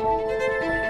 Música